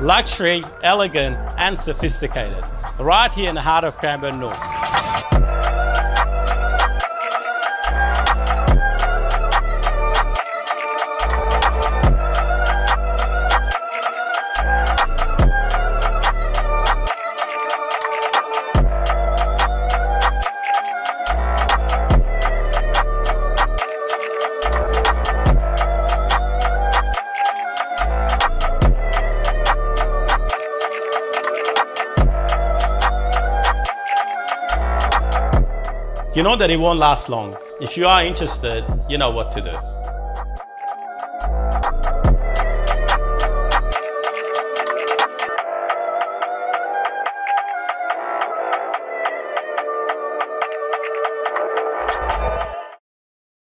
luxury, elegant and sophisticated. Right here in the heart of Cranbourne North. You know that it won't last long. If you are interested, you know what to do.